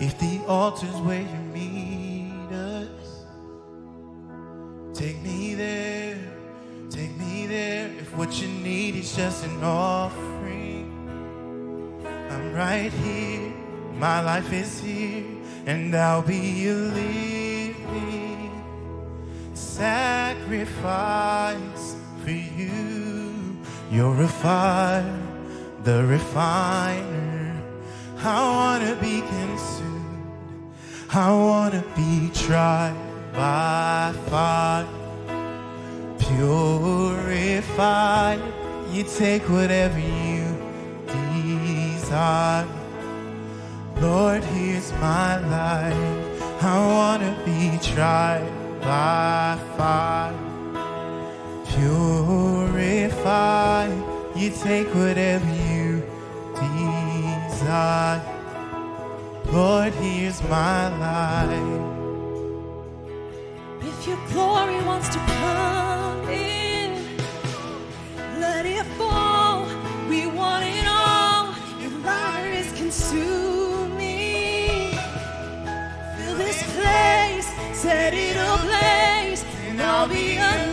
If the altar's where you meet us, take me there, take me there. If what you need is just an offering, I'm right here, my life is here, and I'll be a living sacrifice for you. You're a fire, the refiner. I wanna be consumed. I wanna be tried by fire, purified. You take whatever you desire. Lord, here's my life. I wanna be tried by fire, purified. You take whatever you desire. Lord, here's my life. If your glory wants to come in, let it fall. We want it all. Your fire is consuming. Fill this place, set it ablaze, and I'll be a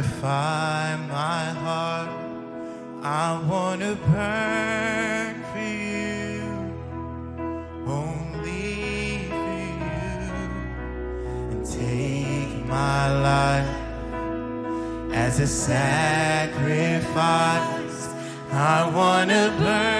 purify my heart. I wanna burn for you, only for you, and take my life as a sacrifice. I wanna burn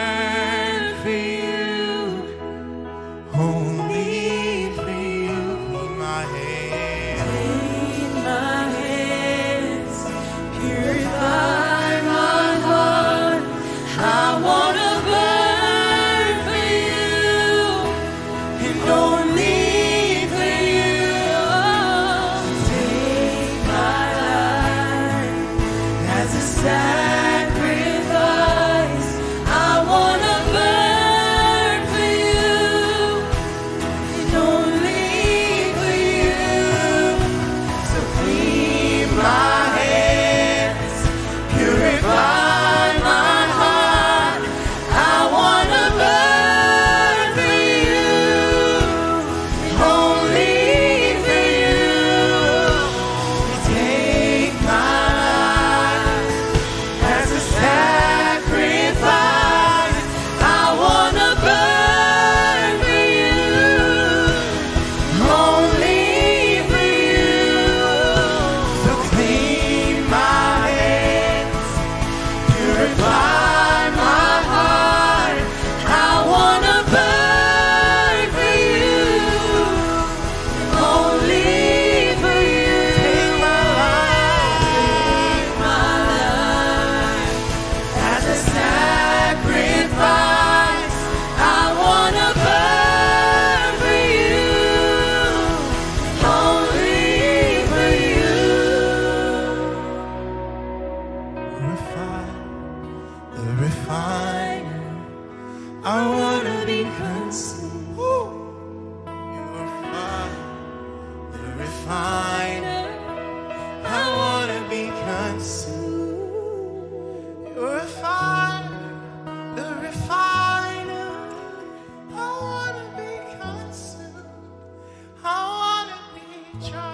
try.